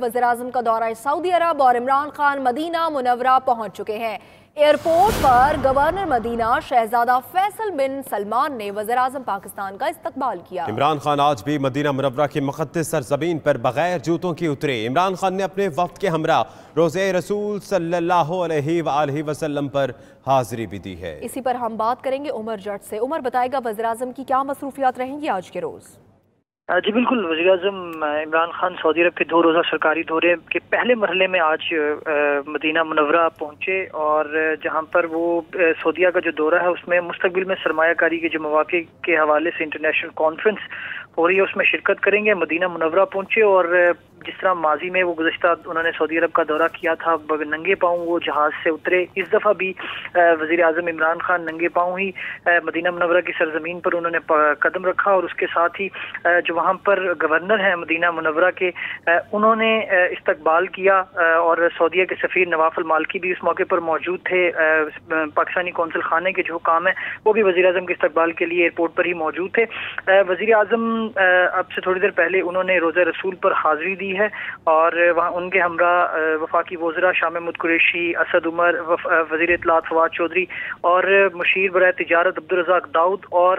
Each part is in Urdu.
وزیراعظم کا دورہ سعودی عرب اور عمران خان مدینہ منورہ پہنچ چکے ہیں۔ ایئرپورٹ پر گورنر مدینہ شہزادہ فیصل بن سلمان نے وزیراعظم پاکستان کا استقبال کیا۔ عمران خان آج بھی مدینہ منورہ کی مقدس سرزمین پر بغیر جوتوں کی اترے۔ عمران خان نے اپنے وفد کے ہمراہ روزے رسول صلی اللہ علیہ وآلہ وسلم پر حاضری بھی دی ہے۔ اسی پر ہم بات کریں گے عمر جٹ سے۔ عمر بتائے گا وزیراعظم کی کیا مصروفیات رہیں گی آج کے روز؟ جی بالکل، وزیر اعظم عمران خان سعودی عرب کے دو روزہ سرکاری دورے کے پہلے مرحلے میں آج مدینہ منورہ پہنچے اور جہاں پر وہ سعودیہ کا جو دورہ ہے، اس میں مستقبل میں سرمایہ کاری کے جو مواقع کے حوالے سے انٹرنیشنل کانفرنس ہو رہی ہے، اس میں شرکت کریں گے، مدینہ منورہ پہنچے اور جس طرح ماضی میں وہ گزشتہ انہوں نے سعودی عرب کا دورہ کیا تھا ننگے پاؤں وہ جہاز سے اترے، اس دفعہ بھی وزیر اعظم عمران خان ننگے پاؤں ہی مدینہ منورہ کی سرزمین پر انہوں نے قدم رکھا اور اس کے ساتھ ہی جو وہاں پر گورنر ہیں مدینہ منورہ کے انہوں نے استقبال کیا اور سعودیہ کے سفیر نواف المالکی بھی اس موقع پر موجود تھے۔ پاکستانی کونسل خانے کے جو کام ہیں، وہ بھی وزیر اعظم کے استقبال کے لیے ایئرپورٹ پر ہی موجود تھے۔ وزیر اعظم اب سے تھوڑی دیر پہلے انہوں نے روزہ رسول پر حاضری دی ہے، اور وہاں ان کے ہمراہ وفاقی وزراء شاہ محمود قریشی، اسد عمر وزیر اطلاعات فواد چودھری، اور مشیر برائے تجارت عبدالرزاق داؤد، اور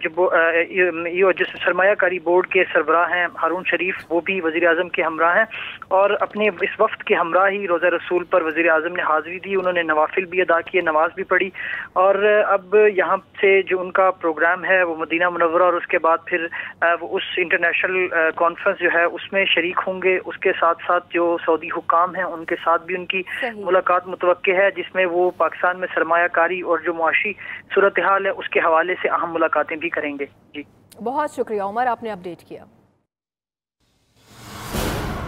جو سرمایہ کاری بورڈ کے سربراہ ہیں ہارون شریف وہ بھی وزیر اعظم کے ہمراہ ہیں اور اپنے اس وقت کے ہمراہ ہی روزہ رسول پر وزیر اعظم نے حاضری دی انہوں نے نوافل بھی ادا کیے نماز بھی پڑھی اور اب یہاں سے جو ان کا پروگرام ہے وہ مدینہ منورہ اور اس کے بعد پھر وہ اس انٹرنیشنل کانفرنس جو ہے اس میں شریک ہوں گے۔ اس کے ساتھ ساتھ جو سعودی حکام ہیں ان کے ساتھ بھی ان کی ملاقات متوقع ہے جس میں وہ پاکستان میں سرمایہ کاری اور جو معاشی صورتحال ہے اس کے حوالے سے اہم ملاقاتیں بھی کریں گے۔ جی۔ بہت شکریہ عمر آپ نے اپڈیٹ کیا۔